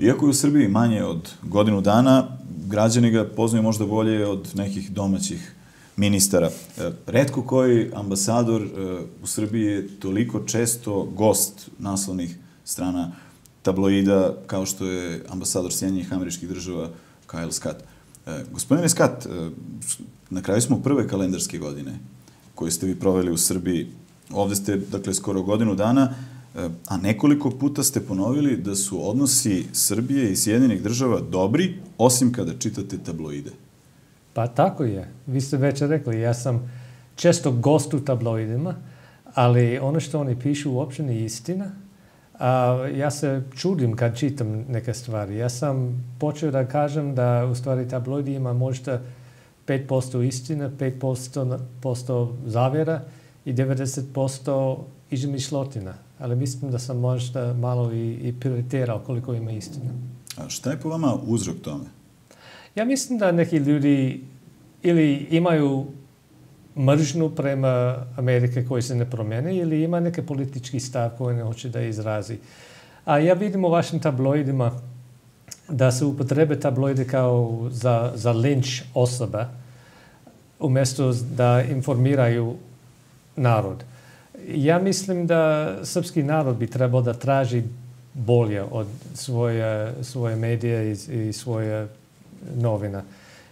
Iako je u Srbiji manje od godinu dana, građani ga poznaju možda bolje od nekih domaćih ministara. E, redko koji ambasador e, u Srbiji je toliko često gost naslovnih strana tabloida kao što je ambasador Sjedinjenih američkih država Kyle Scott. E, gospodine Scott, na kraju smo prve kalendarske godine koje ste vi proveli u Srbiji. Ovde ste, dakle, skoro godinu dana, a nekoliko puta ste ponovili da su odnosi Srbije i Sjedinih država dobri, osim kada čitate tabloide. Pa tako je. Vi ste već rekli, ja sam često gost u tabloidima, ali ono što oni pišu uopće nije istina. A, ja se čudim kad čitam neke stvari. Ja sam počeo da kažem da u stvari tabloidi ima možda 5% istine, 5% posto zavjera i 90% izmišljotina. Ali mislim da sam možda malo i, i prioritirao koliko ima istina. A šta je po vama uzrok tome? Ja mislim da neki ljudi ili imaju mržnju prema Amerike koji se ne promene ili ima neki politički stav koji ne hoće da izrazi. A ja vidim u vašim tabloidima da se upotrebe tabloide kao za, za linč osoba umjesto da informiraju narod. Ja mislim da srpski narod bi trebao da traži bolje od svoje, svoje medije i, i svoje novina.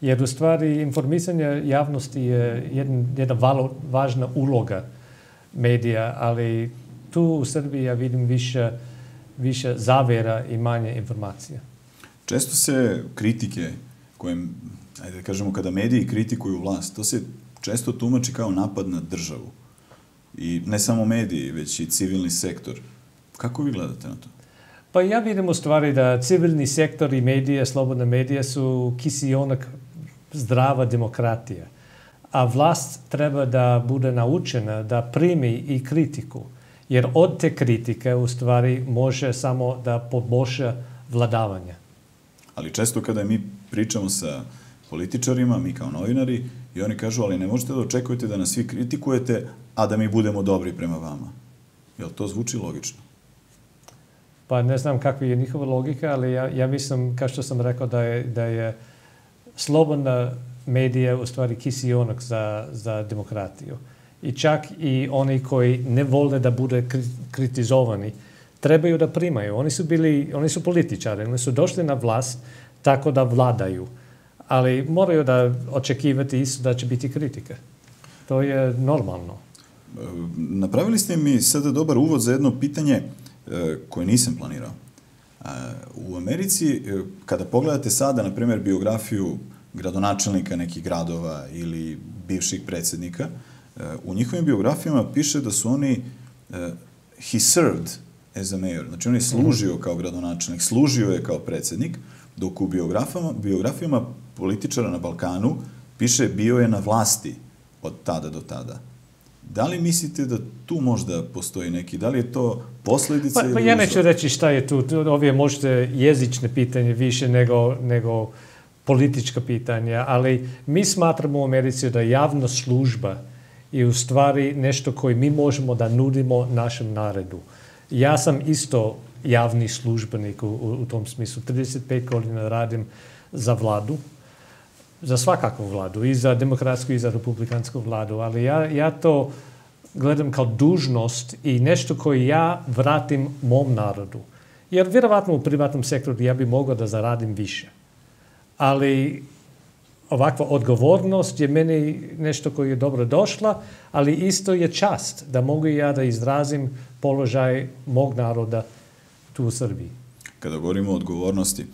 Jer u stvari informisanje javnosti je jedna, jedna valo, važna uloga medija, ali tu u Srbiji ja vidim više, više zavera i manje informacija. Često se kritike koje, ajde da kažemo, kada mediji kritikuju vlast, to se često tumači kao napad na državu. I ne samo mediji, već i civilni sektor. Kako vi gledate na to? Pa ja vidim u stvari da civilni sektor i medije, slobodne medije su kisionak zdrava demokratija. A vlast treba da bude naučena da primi i kritiku. Jer od te kritike u stvari može samo da poboljša vladavanje. Ali često kada mi pričamo sa političarima, mi kao novinari, i oni kažu, ali ne možete da očekujete da nas svi kritikujete, a da mi budemo dobri prema vama. Jel to zvuči logično? Pa ne znam kakva je njihova logika, ali ja, ja mislim, kao što sam rekao, da je, da je slobodna medija u stvari kisionak za, za demokratiju. I čak i oni koji ne vole da bude kritizovani, trebaju da primaju. Oni su bili, oni su političari, oni su došli na vlast tako da vladaju. Ali moraju da očekivati isto da će biti kritike. To je normalno. Napravili ste mi sada dobar uvod za jedno pitanje E, koje nisam planirao. E, u Americi, e, kada pogledate sada, na primjer, biografiju gradonačelnika nekih gradova ili bivših predsednika, u njihovim biografijama piše da su oni he served as a mayor. Znači, on je služio kao gradonačelnik, služio je kao predsednik, dok u biografijama, biografijama političara na Balkanu piše bio je na vlasti od tada do tada. Da li mislite da tu možda postoji neki, da li je to posledica pa, pa ja neću reći šta je tu, ovo je možda jezične pitanje više nego, nego politička pitanja, ali mi smatramo u Americi da javna služba je u stvari nešto koje mi možemo da nudimo našem naredu. Ja sam isto javni službenik u, u, u tom smislu. 35 godina radim za vladu, za svakakvu vladu, i za demokratsku i za republikansku vladu, ali ja, ja to gledam kao dužnost i nešto koje ja vratim mom narodu. Jer vjerovatno u privatnom sektoru ja bi mogao da zaradim više. Ali ovakva odgovornost je meni nešto koje je dobro došla, ali isto je čast da mogu ja da izrazim položaj mog naroda tu u Srbiji. Kada govorimo o odgovornosti,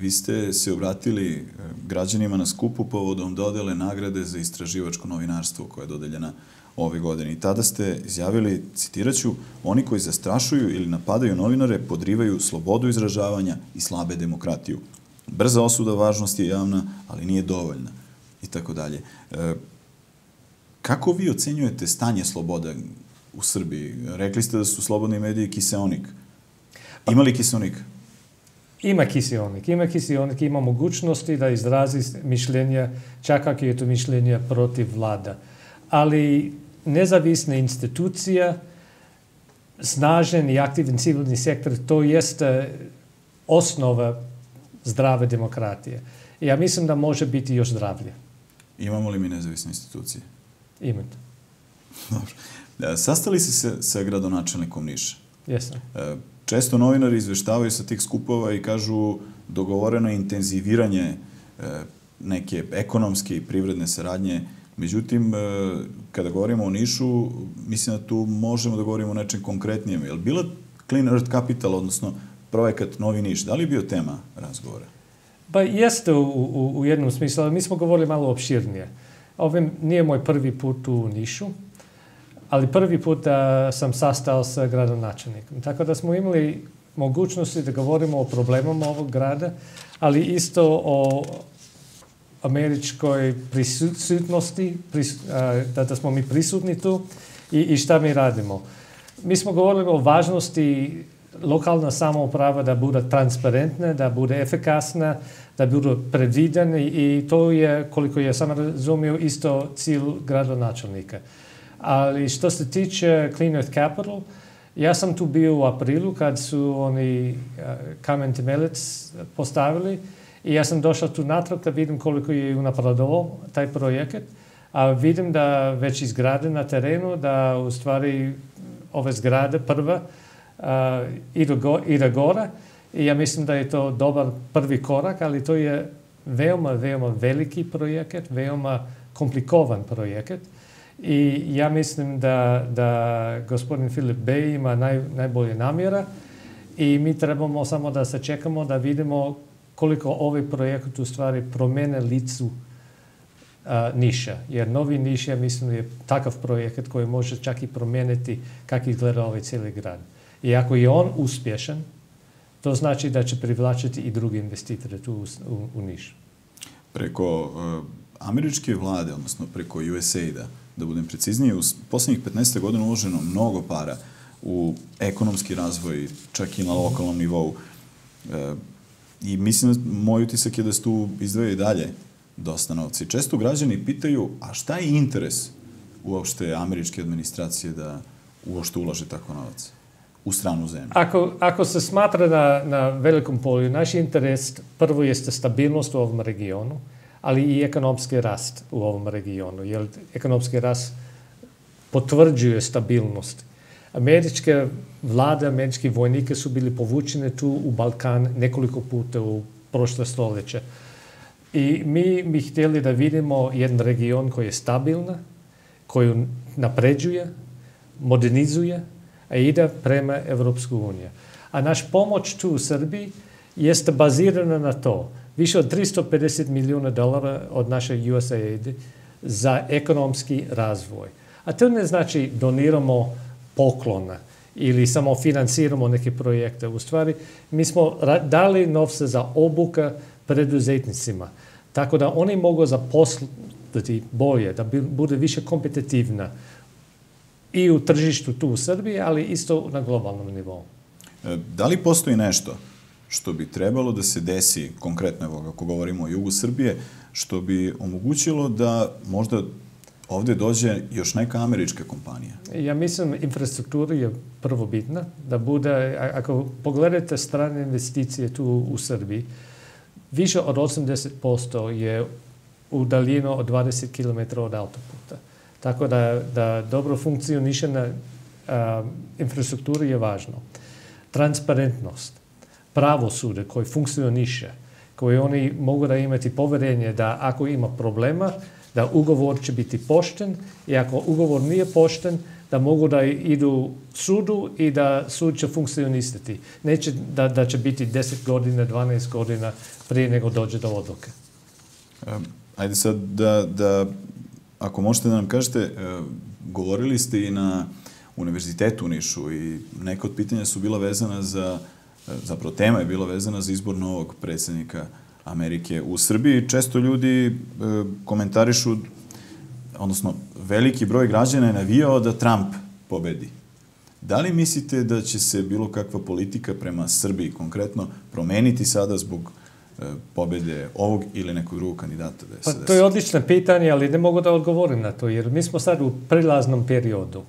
vi ste se obratili e, građanima na skupu povodom dodele nagrade za istraživačko novinarstvo koja je dodeljena ove godine. I tada ste izjavili, citiraću, oni koji zastrašuju ili napadaju novinare podrivaju slobodu izražavanja i slabe demokratiju. Brza osuda važnosti je javna, ali nije dovoljna. I tako dalje. E, kako vi ocenjujete stanje slobode u Srbiji? Rekli ste da su slobodni mediji kiseonik. Ima li kiseonik? Ima kisionik, ima kisionik, ima mogućnosti da izrazi mišljenje, čak ako je to mišljenje protiv vlada. Ali nezavisna institucija, snažen i aktivan civilni sektor, to jeste osnova zdrave demokratije. Ja mislim da može biti još zdravlje. Imamo li mi nezavisne institucije? Imate. Dobro. E, sastali si se sa gradonačelnikom Niša. Jesam. E, često novinari izveštavaju sa tih skupova i kažu dogovoreno je intenziviranje e, neke ekonomske i privredne saradnje. Međutim, kada govorimo o Nišu, mislim da tu možemo da govorimo o nečem konkretnijem. Je li bila Clean Earth Capital, odnosno projekat Novi Niš, da li je bio tema razgovora? Pa jeste u, u, u jednom smislu, ali mi smo govorili malo opširnije. Ovim nije moj prvi put u Nišu, ali prvi put sam sastao sa gradonačelnikom. Tako da smo imali mogućnosti da govorimo o problemama ovog grada, ali isto o američkoj prisutnosti, da, da smo mi prisutni tu i, i šta mi radimo. Mi smo govorili o važnosti lokalna samouprava da bude transparentna, da bude efikasna, da bude predvidena i to je, koliko je sam razumio, isto cilj gradonačelnika. Ali što se tiče Clean Earth Capital, ja sam tu bio u aprilu kad su oni uh, kamen temelec postavili i ja sam došao tu natrag da vidim koliko je unapredovao taj projekat. A vidim da već izgrade na terenu, da u stvari ove zgrade prva uh, idu, go, ide gora i ja mislim da je to dobar prvi korak, ali to je veoma, veoma veliki projekat, veoma komplikovan projekat. I ja mislim da, da gospodin Filip B. ima naj, najbolje namjera i mi trebamo samo da se čekamo da vidimo koliko ovaj projekat u stvari promene licu a, Niša. Jer Novi Niš, ja mislim, je takav projekat koji može čak i promijeniti kako izgleda ovaj cijeli grad. I ako je on uspješan, to znači da će privlačiti i drugi investitore tu u, u, u Niš. Preko uh, američke vlade, odnosno preko USAID-a, da budem precizniji, u poslednjih 15. godina uloženo mnogo para u ekonomski razvoj, čak i na lokalnom nivou. E, I mislim, moj utisak je da se tu izdvaja i dalje dosta novca. Često građani pitaju, a šta je interes uopšte američke administracije da uopšte ulože tako novac u stranu zemlju? Ako, ako se smatra na, na velikom polju, naš interes prvo jeste stabilnost u ovom regionu, ali i ekonomski rast u ovom regionu, jer ekonomski rast potvrđuje stabilnost. Američke vlade, američki vojnike su bili povučene tu u Balkan nekoliko puta u prošle stoljeće. I mi bi htjeli da vidimo jedan region koji je stabilna, koji napređuje, modernizuje, a ide prema Evropsku uniju. A naš pomoć tu u Srbiji jeste bazirana na to više od 350 milijuna dolara od naše USAID za ekonomski razvoj. A to ne znači doniramo poklona ili samo financiramo neke projekte. U stvari, mi smo dali novce za obuka preduzetnicima, tako da oni mogu zaposliti bolje, da bude više kompetitivna i u tržištu tu u Srbiji, ali isto na globalnom nivou. E, da li postoji nešto što bi trebalo da se desi, konkretno evo, ako govorimo o jugu Srbije, što bi omogućilo da možda ovde dođe još neka američka kompanija? Ja mislim infrastruktura je prvo bitna, da bude, ako pogledate strane investicije tu u Srbiji, više od 80% je u daljinu od 20 km od autoputa. Tako da, da dobro funkcionišena infrastruktura je važno. Transparentnost pravosude koji funkcioniše, koji oni mogu da imati poverenje da ako ima problema, da ugovor će biti pošten i ako ugovor nije pošten, da mogu da idu sudu i da sud će funkcionistati. Neće da, da će biti 10 godina, 12 godina prije nego dođe do odluke. Ajde sad da, da, ako možete da nam kažete, uh, govorili ste i na univerzitetu u Nišu i neka od pitanja su bila vezana za zapravo tema je bila vezana za izbor novog predsednika Amerike u Srbiji. Često ljudi e, komentarišu, odnosno veliki broj građana je navijao da Trump pobedi. Da li mislite da će se bilo kakva politika prema Srbiji konkretno promeniti sada zbog e, pobede ovog ili nekog drugog kandidata da je pa, To je odlično pitanje, ali ne mogu da odgovorim na to, jer mi smo sad u prilaznom periodu.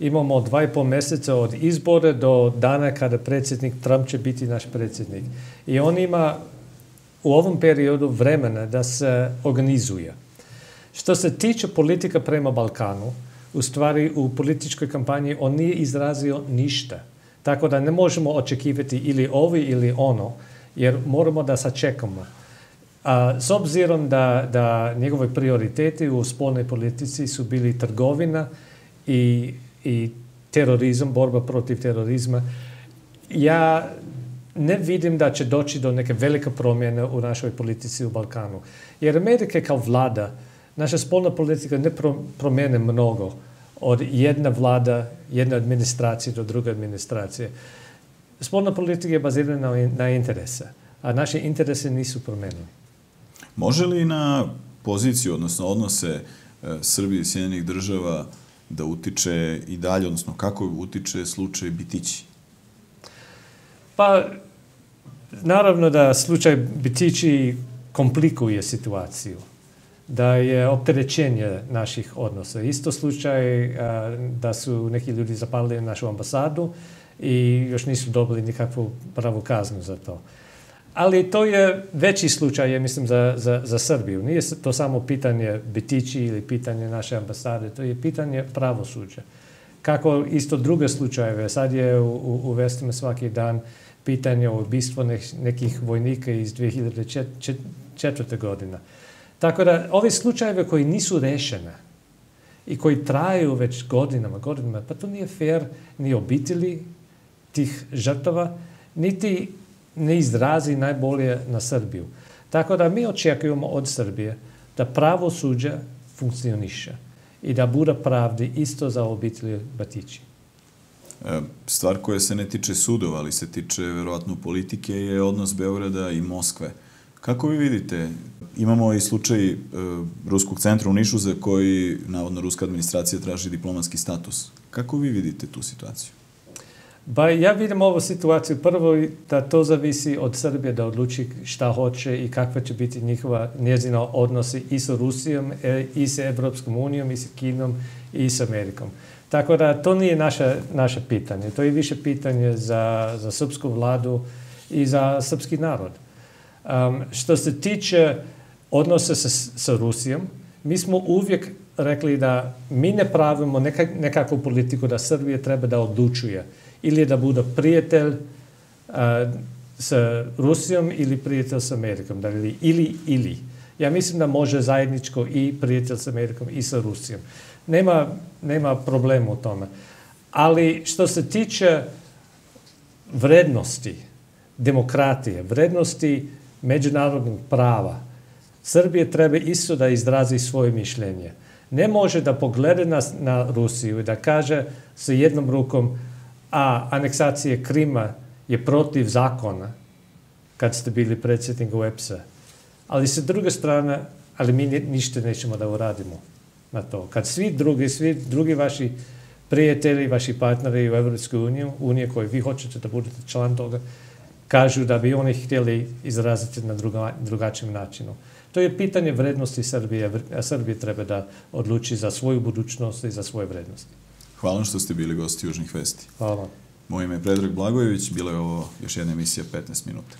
Imamo dva i pol mjeseca od izbora do dana kada predsjednik Trump će biti naš predsjednik. I on ima u ovom periodu vremena da se organizuje. Što se tiče politika prema Balkanu, u stvari u političkoj kampanji on nije izrazio ništa. Tako da ne možemo očekivati ili ovi ili ono, jer moramo da sačekamo. A, s obzirom da, da njegove prioriteti u spolnoj politici su bili trgovina i, i terorizam, borba protiv terorizma, ja ne vidim da će doći do neke velike promjene u našoj politici u Balkanu. Jer Amerika kao vlada, naša spolna politika ne promijene mnogo od jedna vlada, jedne administracije do druge administracije. Spolna politika je bazirana na, na interese, a naše interese nisu promenili. Može li na poziciju, odnosno odnose e, Srbije i Sjedinjenih država da utiče i dalje, odnosno kako utiče slučaj Bitići? Pa, naravno da slučaj Bitići komplikuje situaciju da je opterećenje naših odnosa. Isto slučaj da su neki ljudi zapalili našu ambasadu i još nisu dobili nikakvu pravu kaznu za to. Ali to je veći slučaj, ja mislim, za, za, za Srbiju. Nije to samo pitanje bitići ili pitanje naše ambasade, to je pitanje pravosuđa. Kako isto druge slučajeve, sad je u, u, u vestima svaki dan pitanje o ubistvu nekih vojnika iz 2004. godina. Tako da, ovi slučajeve koji nisu rešene i koji traju već godinama, godinama, pa to nije fair ni obitelji tih žrtava, niti ne izrazi najbolje na Srbiju. Tako da mi očekujemo od Srbije da pravosuđe funkcioniše i da bude pravdi isto za obitelji Batići. E, stvar koja se ne tiče sudova, ali se tiče verovatno politike, je odnos Beograda i Moskve. Kako vi vidite? Imamo i slučaj e, Ruskog centra u Nišu za koji, navodno, ruska administracija traži diplomatski status. Kako vi vidite tu situaciju? Ba, ja vidim ovu situaciju prvo da to zavisi od Srbije da odluči šta hoće i kakva će biti njihova njezina odnosi i sa Rusijom, e, i sa Evropskom unijom, i sa Kinom, i sa Amerikom. Tako da to nije naše, naše pitanje. To je više pitanje za, za srpsku vladu i za srpski narod. Um, što se tiče odnosa sa, sa Rusijom, mi smo uvijek rekli da mi ne pravimo neka, nekakvu politiku da Srbije treba da odlučuje ili da bude prijatelj uh, sa Rusijom ili prijatelj sa Amerikom. Da ili, ili. Ja mislim da može zajedničko i prijatelj sa Amerikom i sa Rusijom. Nema, nema problema u tome. Ali što se tiče vrednosti, demokratije, vrednosti međunarodnog prava, Srbije treba isto da izrazi svoje mišljenje. Ne može da pogleda na, na Rusiju i da kaže sa jednom rukom a aneksacije Krima je protiv zakona kad ste bili predsjednik UEPS-a. Ali sa druge strane, ali mi ništa nećemo da uradimo na to. Kad svi drugi, svi drugi vaši prijatelji, vaši partneri u Evropskoj uniji, unije koji vi hoćete da budete član toga, kažu da bi oni htjeli izraziti na druga, drugačijem načinu. To je pitanje vrednosti Srbije, a Srbije treba da odluči za svoju budućnost i za svoje vrednosti. Hvala što ste bili gosti Južnih vesti. Hvala. Moje ime je Predrag Blagojević, bila je ovo još jedna emisija 15 minuta.